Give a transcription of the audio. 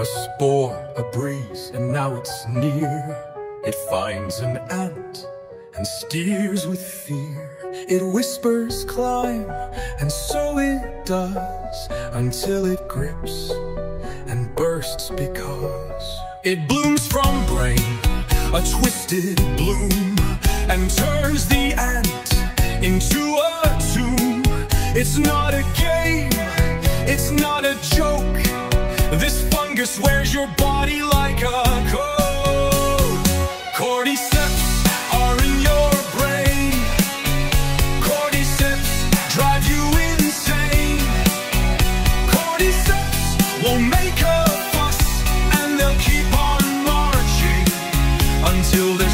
A spore, a breeze, and now it's near. It finds an ant and steers with fear. It whispers, climb, and so it does until it grips and bursts because it blooms from brain, a twisted bloom, and turns the ant into a tomb. It's not a game, it's not a joke. This finger swears your body like a cold. Cordyceps are in your brain. Cordyceps drive you insane. Cordyceps will make a fuss and they'll keep on marching until they